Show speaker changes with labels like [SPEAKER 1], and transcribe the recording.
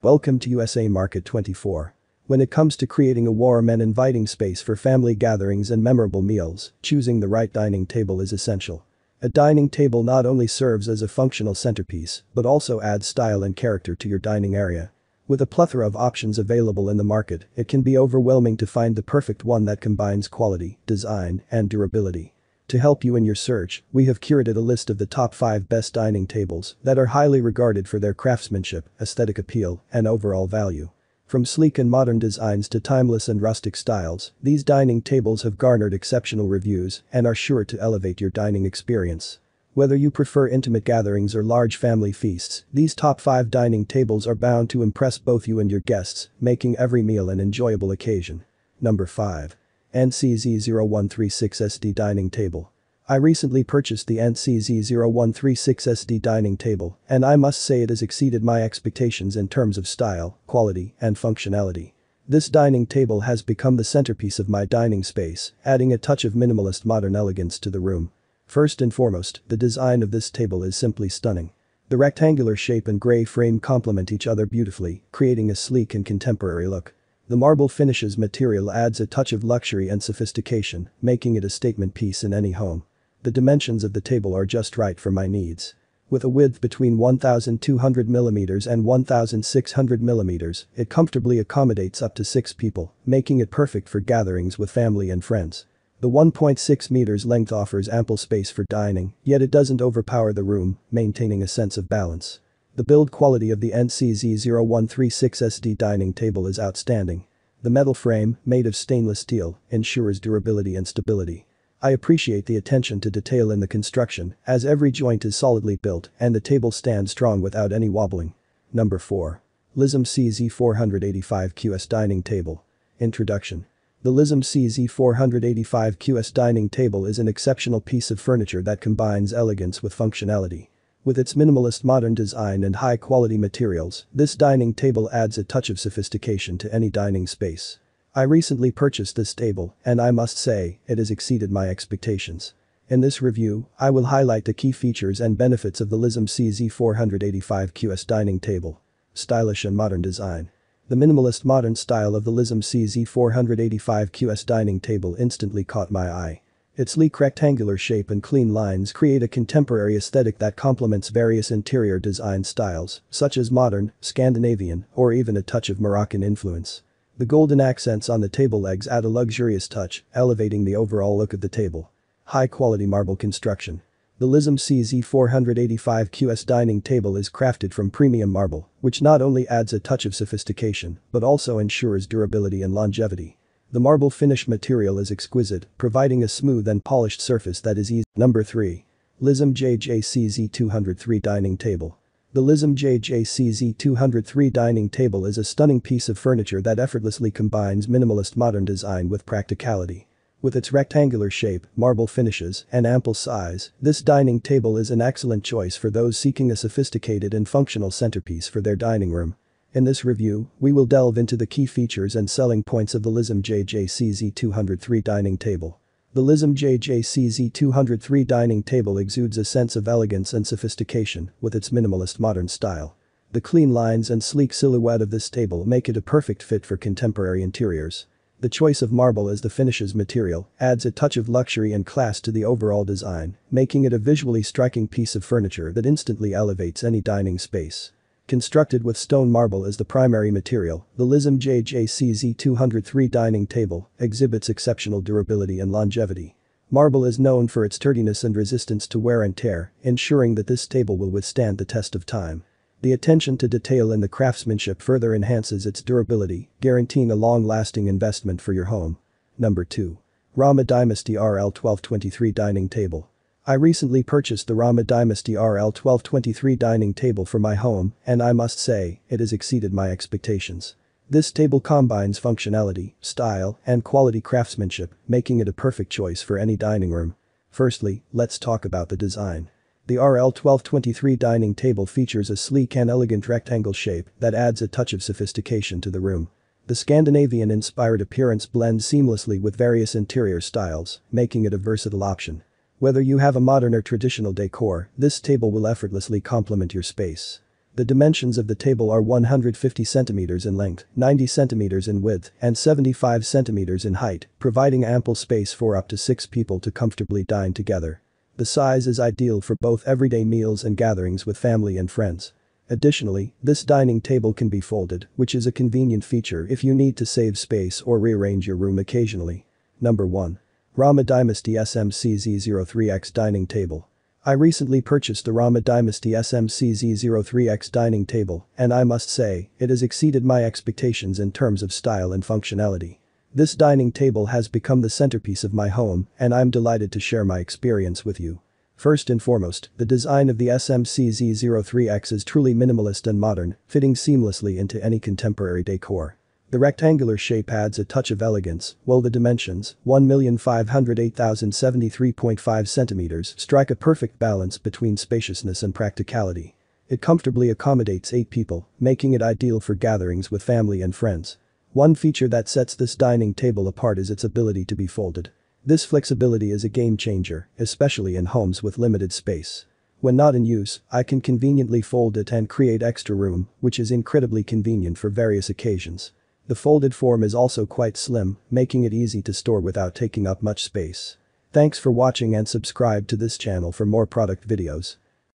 [SPEAKER 1] Welcome to USA Market 24. When it comes to creating a warm and inviting space for family gatherings and memorable meals, choosing the right dining table is essential. A dining table not only serves as a functional centerpiece, but also adds style and character to your dining area. With a plethora of options available in the market, it can be overwhelming to find the perfect one that combines quality, design, and durability. To help you in your search, we have curated a list of the top 5 best dining tables that are highly regarded for their craftsmanship, aesthetic appeal, and overall value. From sleek and modern designs to timeless and rustic styles, these dining tables have garnered exceptional reviews and are sure to elevate your dining experience. Whether you prefer intimate gatherings or large family feasts, these top 5 dining tables are bound to impress both you and your guests, making every meal an enjoyable occasion. Number 5. NCZ0136SD Dining Table. I recently purchased the NCZ0136SD dining table, and I must say it has exceeded my expectations in terms of style, quality, and functionality. This dining table has become the centerpiece of my dining space, adding a touch of minimalist modern elegance to the room. First and foremost, the design of this table is simply stunning. The rectangular shape and gray frame complement each other beautifully, creating a sleek and contemporary look. The marble finishes material adds a touch of luxury and sophistication, making it a statement piece in any home. The dimensions of the table are just right for my needs. With a width between 1200mm and 1600mm, it comfortably accommodates up to 6 people, making it perfect for gatherings with family and friends. The 1.6 meters length offers ample space for dining, yet it doesn't overpower the room, maintaining a sense of balance. The build quality of the NCZ0136SD dining table is outstanding. The metal frame, made of stainless steel, ensures durability and stability. I appreciate the attention to detail in the construction, as every joint is solidly built and the table stands strong without any wobbling. Number 4. Lism CZ485 QS Dining Table. Introduction. The Lism CZ485 QS dining table is an exceptional piece of furniture that combines elegance with functionality. With its minimalist modern design and high-quality materials, this dining table adds a touch of sophistication to any dining space. I recently purchased this table, and I must say, it has exceeded my expectations. In this review, I will highlight the key features and benefits of the Lism CZ485 QS dining table. Stylish and modern design. The minimalist modern style of the Lism CZ485 QS dining table instantly caught my eye. Its sleek rectangular shape and clean lines create a contemporary aesthetic that complements various interior design styles, such as modern, Scandinavian, or even a touch of Moroccan influence. The golden accents on the table legs add a luxurious touch, elevating the overall look of the table. High-quality marble construction. The Lism CZ485 QS dining table is crafted from premium marble, which not only adds a touch of sophistication, but also ensures durability and longevity. The marble finish material is exquisite, providing a smooth and polished surface that is easy. Number 3. Lism JJCZ203 Dining Table. The Lism JJCZ203 dining table is a stunning piece of furniture that effortlessly combines minimalist modern design with practicality. With its rectangular shape, marble finishes, and ample size, this dining table is an excellent choice for those seeking a sophisticated and functional centerpiece for their dining room. In this review, we will delve into the key features and selling points of the Lism JJCZ203 dining table. The Lism JJCZ203 dining table exudes a sense of elegance and sophistication with its minimalist modern style. The clean lines and sleek silhouette of this table make it a perfect fit for contemporary interiors. The choice of marble as the finishes material adds a touch of luxury and class to the overall design, making it a visually striking piece of furniture that instantly elevates any dining space. Constructed with stone marble as the primary material, the Lism JJCZ203 dining table exhibits exceptional durability and longevity. Marble is known for its sturdiness and resistance to wear and tear, ensuring that this table will withstand the test of time. The attention to detail in the craftsmanship further enhances its durability, guaranteeing a long-lasting investment for your home. Number 2. Rama Dynasty RL1223 Dining Table. I recently purchased the Rama Dynasty RL1223 dining table for my home, and I must say, it has exceeded my expectations. This table combines functionality, style, and quality craftsmanship, making it a perfect choice for any dining room. Firstly, let's talk about the design. The RL1223 dining table features a sleek and elegant rectangle shape that adds a touch of sophistication to the room. The Scandinavian-inspired appearance blends seamlessly with various interior styles, making it a versatile option. Whether you have a modern or traditional decor, this table will effortlessly complement your space. The dimensions of the table are 150 cm in length, 90 cm in width, and 75 cm in height, providing ample space for up to 6 people to comfortably dine together. The size is ideal for both everyday meals and gatherings with family and friends. Additionally, this dining table can be folded, which is a convenient feature if you need to save space or rearrange your room occasionally. Number 1. Rama Dynasty SMCZ03X Dining Table. I recently purchased the Rama Dynasty SMCZ03X dining table, and I must say, it has exceeded my expectations in terms of style and functionality. This dining table has become the centerpiece of my home and I'm delighted to share my experience with you. First and foremost, the design of the SMCZ03X is truly minimalist and modern, fitting seamlessly into any contemporary decor. The rectangular shape adds a touch of elegance, while the dimensions, 1,508,073.5 cm, strike a perfect balance between spaciousness and practicality. It comfortably accommodates 8 people, making it ideal for gatherings with family and friends. One feature that sets this dining table apart is its ability to be folded. This flexibility is a game changer, especially in homes with limited space. When not in use, I can conveniently fold it and create extra room, which is incredibly convenient for various occasions. The folded form is also quite slim, making it easy to store without taking up much space. Thanks for watching and subscribe to this channel for more product videos.